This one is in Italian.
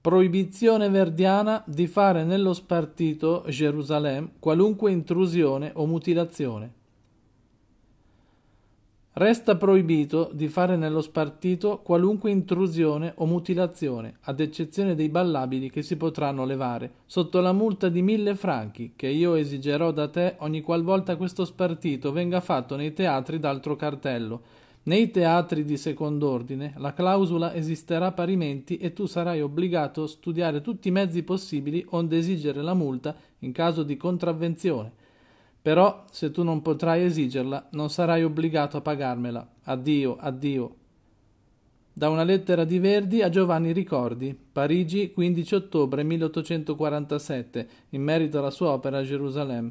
Proibizione verdiana di fare nello spartito Gerusalemme qualunque intrusione o mutilazione. Resta proibito di fare nello spartito qualunque intrusione o mutilazione, ad eccezione dei ballabili che si potranno levare, sotto la multa di mille franchi, che io esigerò da te ogni qualvolta questo spartito venga fatto nei teatri d'altro cartello. Nei teatri di second'ordine la clausola esisterà parimenti e tu sarai obbligato a studiare tutti i mezzi possibili onde esigere la multa in caso di contravvenzione però, se tu non potrai esigerla, non sarai obbligato a pagarmela. Addio, addio. Da una lettera di Verdi a Giovanni Ricordi, Parigi, 15 ottobre 1847, in merito alla sua opera Gerusalemme.